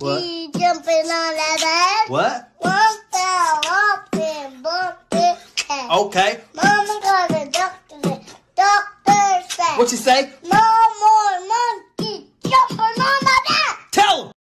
monkey jumping on that bed. What? One fell off. Okay. Mama called the doctor. Doctor said, What you say? Mama